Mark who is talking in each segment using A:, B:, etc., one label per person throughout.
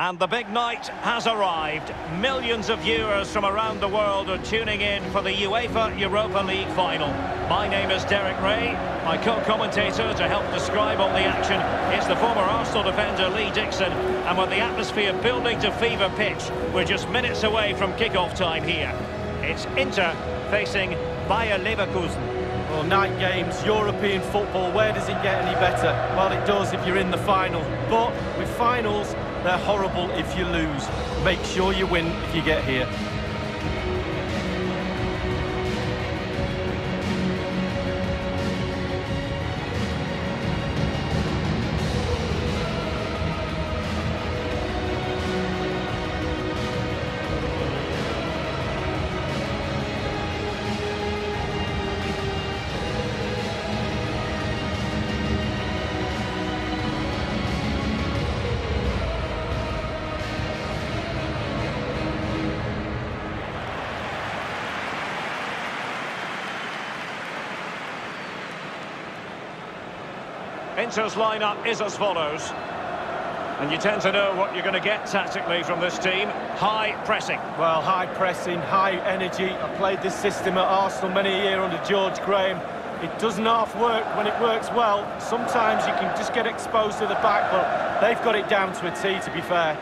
A: And the big night has arrived. Millions of viewers from around the world are tuning in for the UEFA Europa League final. My name is Derek Ray. My co-commentator to help describe all the action is the former Arsenal defender Lee Dixon. And with the atmosphere building to fever pitch, we're just minutes away from kick-off time here. It's Inter facing Bayer Leverkusen.
B: Well, night games, European football, where does it get any better? Well, it does if you're in the final. But with finals, they're horrible if you lose. Make sure you win if you get here.
A: Inter's lineup is as follows. And you tend to know what you're going to get tactically from this team. High pressing.
B: Well, high pressing, high energy. I played this system at Arsenal many a year under George Graham. It doesn't half work when it works well. Sometimes you can just get exposed to the back, but they've got it down to a T, to be fair.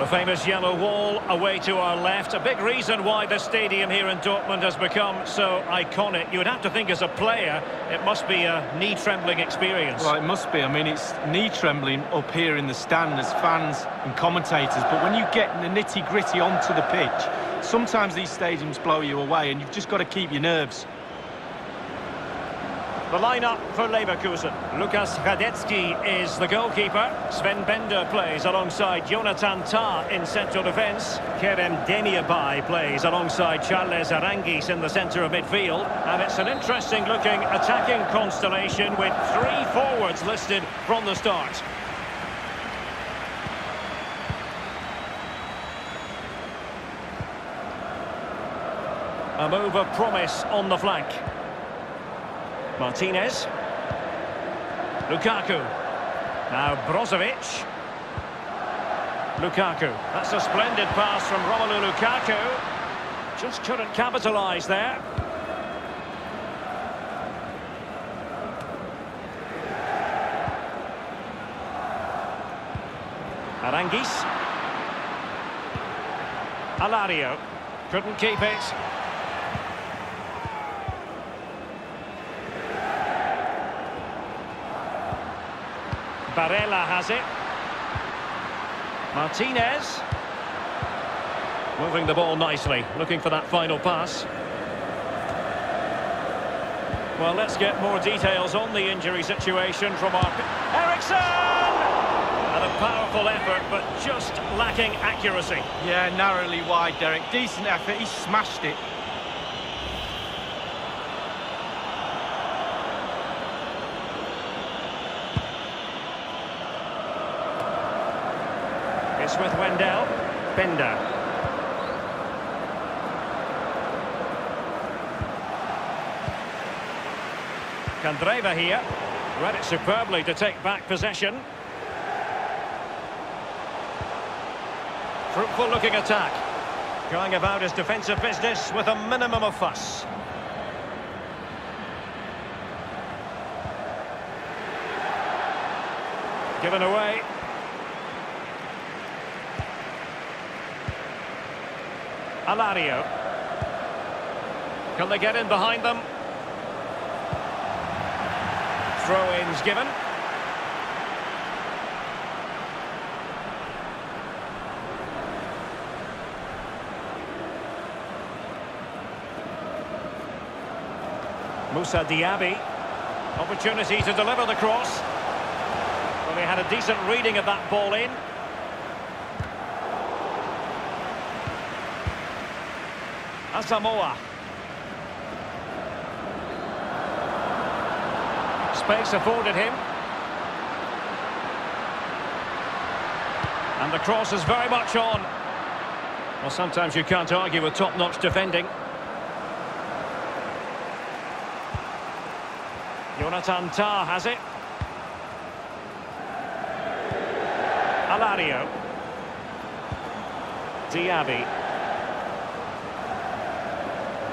A: The famous yellow wall away to our left. A big reason why the stadium here in Dortmund has become so iconic. You would have to think as a player, it must be a knee-trembling experience.
B: Well, it must be. I mean, it's knee-trembling up here in the stand as fans and commentators. But when you get the nitty-gritty onto the pitch, sometimes these stadiums blow you away and you've just got to keep your nerves.
A: The lineup for Leverkusen. Lukas Hradecky is the goalkeeper. Sven Bender plays alongside Jonathan Tah in central defence. Kerem Demirbay plays alongside Charles Aranguiz in the centre of midfield. And it's an interesting looking attacking constellation with three forwards listed from the start. A move of promise on the flank. Martinez. Lukaku. Now Brozovic. Lukaku. That's a splendid pass from Romelu Lukaku. Just couldn't capitalise there. Aranguiz. Alario. Couldn't keep it. Barella has it. Martinez. Moving the ball nicely, looking for that final pass. Well, let's get more details on the injury situation from our... Eriksen! And a powerful effort, but just lacking accuracy.
B: Yeah, narrowly wide, Derek. Decent effort, he smashed it.
A: with Wendell. Bender. Candreva here. Read it superbly to take back possession. Fruitful looking attack. Going about his defensive business with a minimum of fuss. Given away. Alario. Can they get in behind them? Throw-ins given. Moussa Diaby. Opportunity to deliver the cross. Well, he had a decent reading of that ball in. Asamoah. Space afforded him. And the cross is very much on. Well, sometimes you can't argue with top-notch defending. Jonathan Tah has it. Alario. Diaby.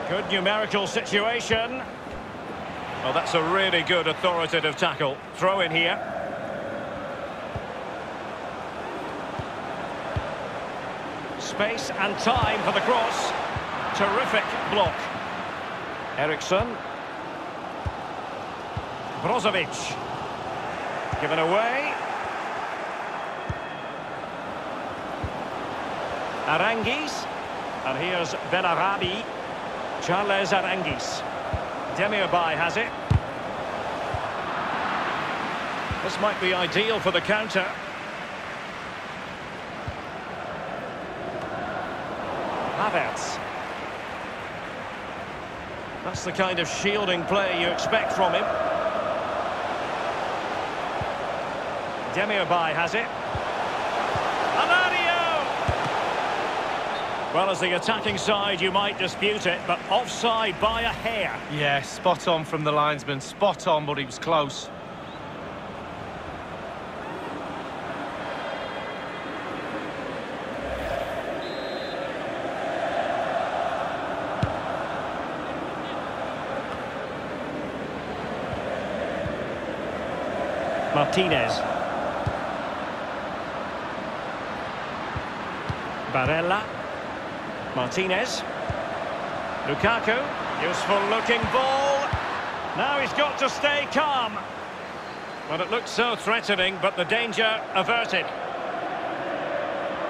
A: Good numerical situation. Well, that's a really good authoritative tackle. Throw in here. Space and time for the cross. Terrific block. Eriksen. Brozovic. Given away. Aranguiz. And here's Bellarabi. Charles Aranguiz. Demirbay has it. This might be ideal for the counter. Havertz. That's the kind of shielding play you expect from him. Demirbay has it. Alario! Well, as the attacking side, you might dispute it, but offside by a hair.
B: Yeah, spot on from the linesman. Spot on, but he was close.
A: Martinez. Barella. Martinez. Lukaku. Useful looking ball. Now he's got to stay calm. Well, it looked so threatening, but the danger averted.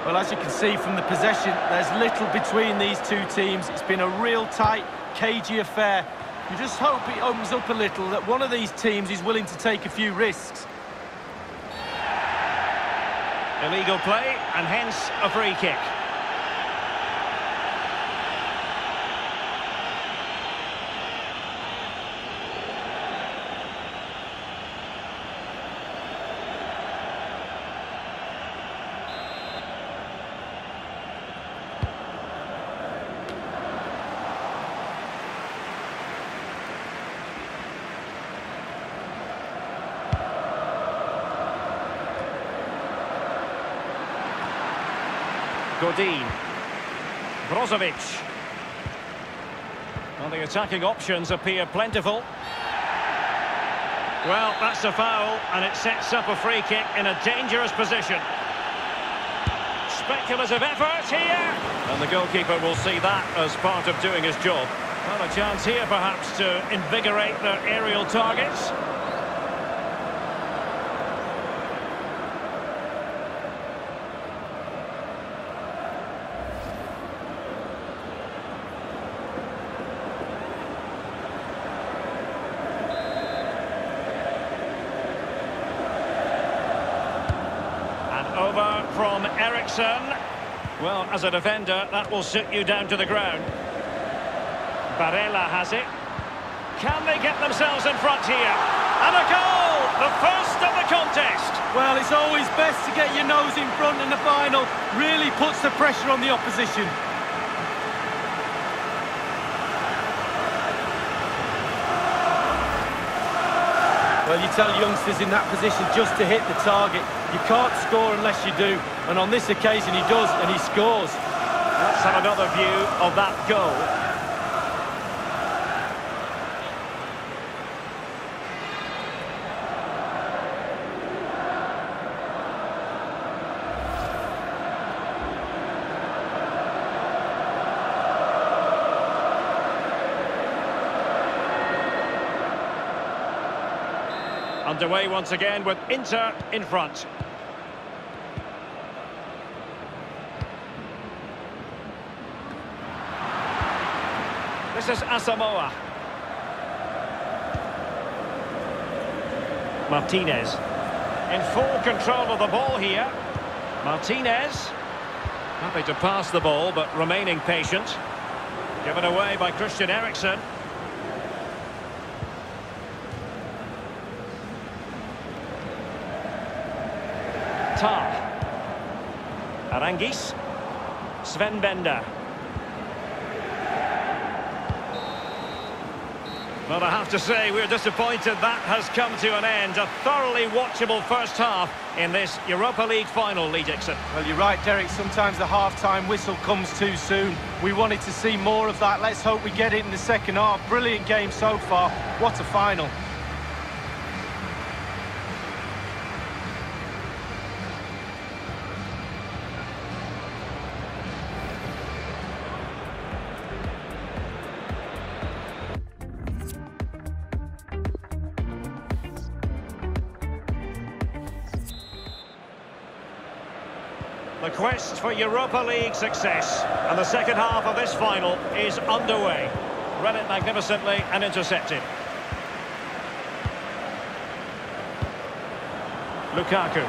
B: Well, as you can see from the possession, there's little between these two teams. It's been a real tight, cagey affair. You just hope it opens up a little, that one of these teams is willing to take a few risks.
A: Illegal play, and hence a free kick. Godin. Brozovic. Well, the attacking options appear plentiful. Well, that's a foul, and it sets up a free kick in a dangerous position. Speculative effort here. And the goalkeeper will see that as part of doing his job. Well, a chance here, perhaps, to invigorate their aerial targets. over from Eriksen. Well, as a defender, that will sit you down to the ground. Barella has it. Can they get themselves in front here? And a goal! The first of the contest!
B: Well, it's always best to get your nose in front in the final. Really puts the pressure on the opposition. Well, you tell youngsters in that position just to hit the target. You can't score unless you do. And on this occasion, he does, and he scores.
A: Let's have another view of that goal. Underway once again with Inter in front. This is Asamoah. Martinez. In full control of the ball here. Martinez. Happy to pass the ball, but remaining patient. Given away by Christian Eriksen. Tah. Aranguiz. Sven Bender. Well, I have to say, we're disappointed that has come to an end. A thoroughly watchable first half in this Europa League final, Lee Dixon.
B: Well, you're right, Derek. Sometimes the half-time whistle comes too soon. We wanted to see more of that. Let's hope we get it in the second half. Brilliant game so far. What a final.
A: Quest for Europa League success and the second half of this final is underway. Read it magnificently and intercepted. Lukaku.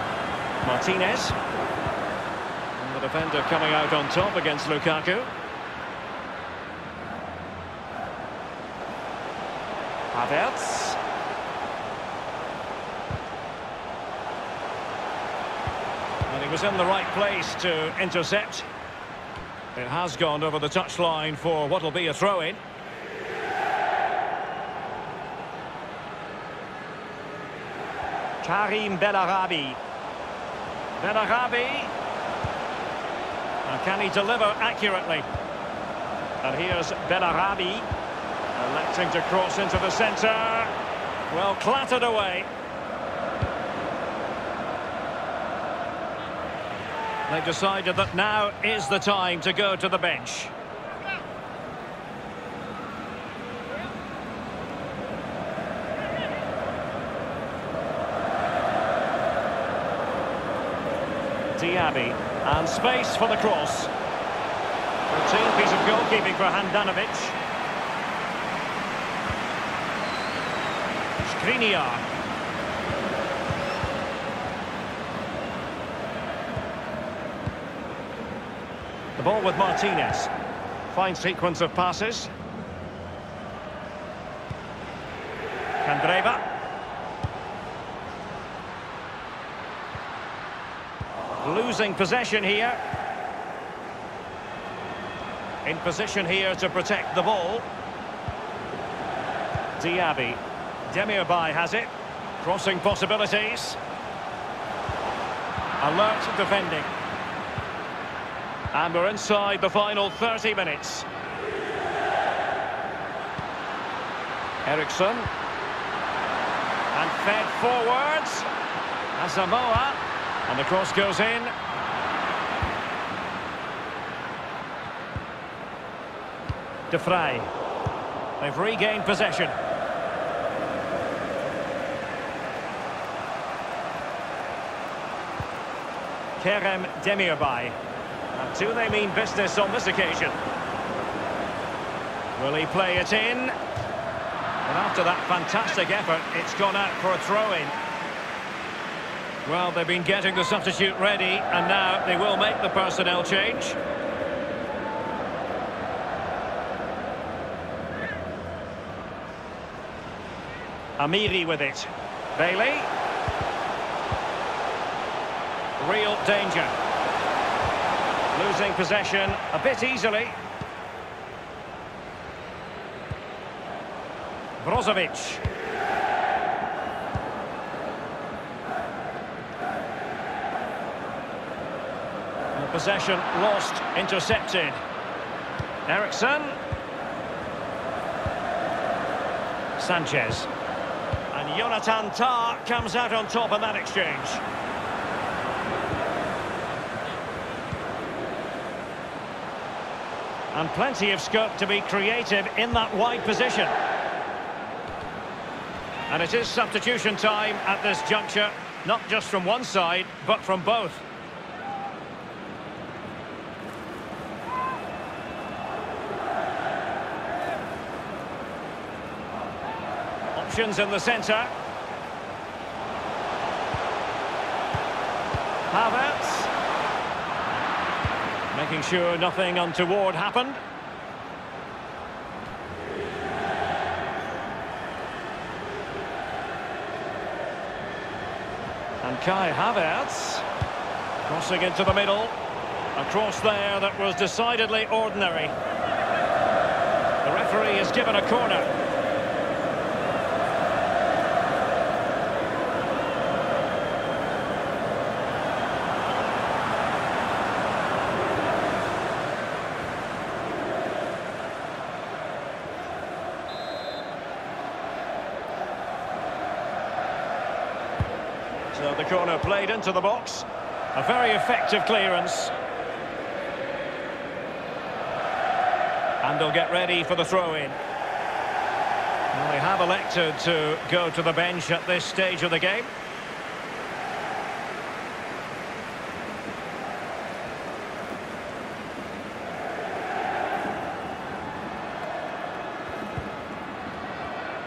A: Martinez. And the defender coming out on top against Lukaku. Havertz. And he was in the right place to intercept. It has gone over the touchline for what will be a throw-in. Karim Bellarabi. Bellarabi. And can he deliver accurately? And here's Bellarabi. Electing to cross into the centre. Well, clattered away. They've decided that now is the time to go to the bench. Diaby, and space for the cross. Routine piece of goalkeeping for Handanovic. Skriniar. Ball with Martinez. Fine sequence of passes. Candreva. Losing possession here. In position here to protect the ball. Diaby. Demirbay has it. Crossing possibilities. Alert defending. And we're inside the final 30 minutes. Eriksen. And fed forwards. Asamoah. And the cross goes in. De Vrij. They've regained possession. Kerem Demirbay. And do they mean business on this occasion? Will he play it in? And after that fantastic effort, it's gone out for a throw-in. Well, they've been getting the substitute ready, and now they will make the personnel change. Amiri with it. Bailey. Real danger. Losing possession a bit easily. Brozovic. And possession lost, intercepted. Eriksen. Sanchez. And Jonathan Tah comes out on top in that exchange. And plenty of scope to be creative in that wide position. And it is substitution time at this juncture, not just from one side, but from both. Options in the centre. Havertz. Making sure nothing untoward happened. And Kai Havertz crossing into the middle. A cross there that was decidedly ordinary. The referee has given a corner. So uh, the corner played into the box. A very effective clearance. And they'll get ready for the throw-in. Well, they have elected to go to the bench at this stage of the game.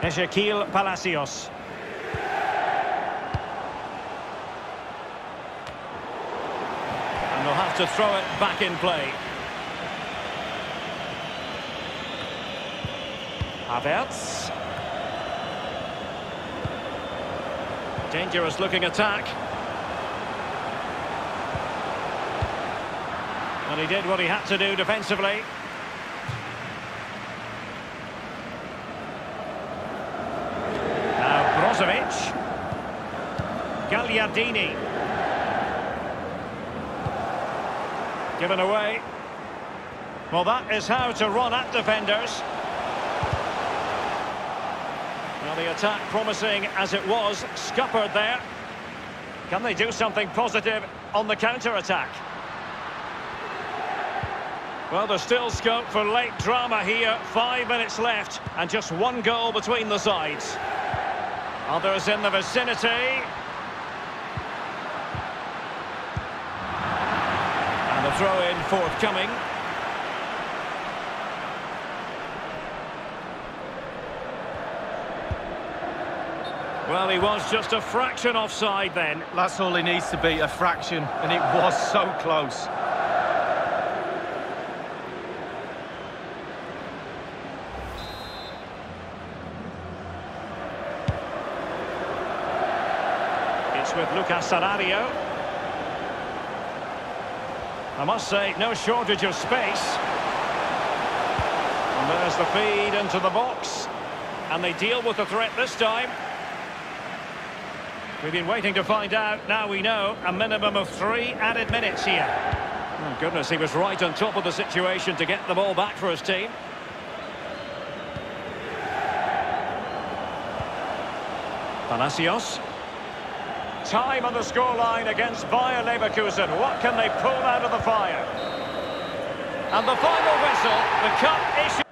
A: Exequiel Palacios. They'll have to throw it back in play. Havertz. Dangerous looking attack. And he did what he had to do defensively. Now Brozovic. Gagliardini. Given away. Well, that is how to run at defenders. Well, the attack promising as it was, scuppered there. Can they do something positive on the counter-attack? Well, there's still scope for late drama here. Five minutes left and just one goal between the sides. Others in the vicinity. The throw-in forthcoming. Well, he was just a fraction offside then.
B: That's all he needs to be, a fraction, and it was so close.
A: It's with Lucas Alario. I must say, no shortage of space. And there's the feed into the box. And they deal with the threat this time. We've been waiting to find out. Now we know a minimum of three added minutes here. Oh, goodness, he was right on top of the situation to get the ball back for his team. Palacios. Time on the scoreline against Bayer Leverkusen. What can they pull out of the fire? And the final whistle, the cup issue.